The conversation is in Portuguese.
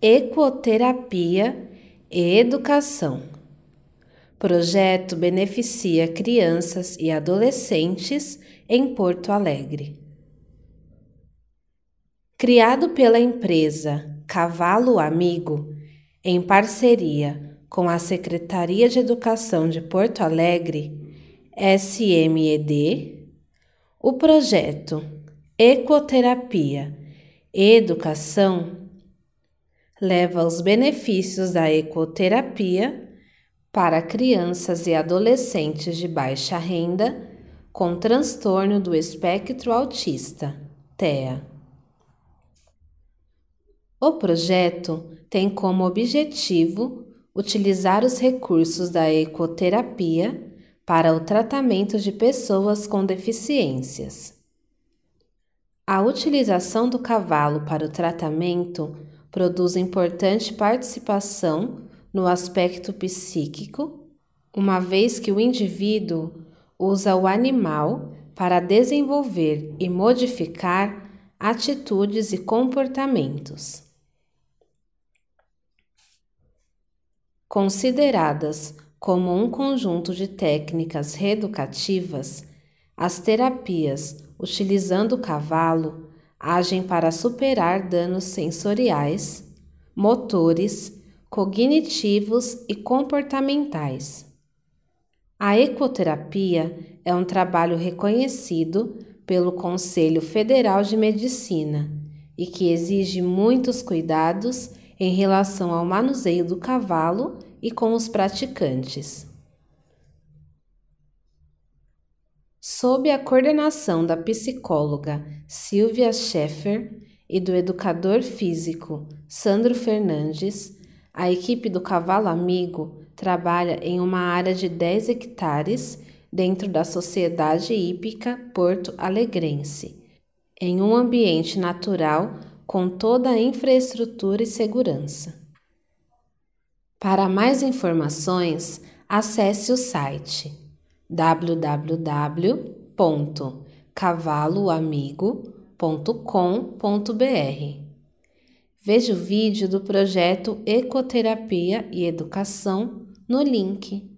Ecoterapia e Educação. Projeto beneficia crianças e adolescentes em Porto Alegre. Criado pela empresa Cavalo Amigo, em parceria com a Secretaria de Educação de Porto Alegre, SMED, o projeto Ecoterapia Educação leva os benefícios da ecoterapia para crianças e adolescentes de baixa renda com transtorno do espectro autista, TEA. O projeto tem como objetivo utilizar os recursos da ecoterapia para o tratamento de pessoas com deficiências. A utilização do cavalo para o tratamento produz importante participação no aspecto psíquico, uma vez que o indivíduo usa o animal para desenvolver e modificar atitudes e comportamentos. Consideradas como um conjunto de técnicas reeducativas, as terapias utilizando o cavalo agem para superar danos sensoriais, motores, cognitivos e comportamentais. A ecoterapia é um trabalho reconhecido pelo Conselho Federal de Medicina e que exige muitos cuidados em relação ao manuseio do cavalo e com os praticantes. Sob a coordenação da psicóloga Silvia Schaeffer e do educador físico Sandro Fernandes, a equipe do Cavalo Amigo trabalha em uma área de 10 hectares dentro da Sociedade Hípica Porto Alegrense, em um ambiente natural com toda a infraestrutura e segurança. Para mais informações, acesse o site www.cavaloamigo.com.br. Veja o vídeo do projeto Ecoterapia e Educação no link.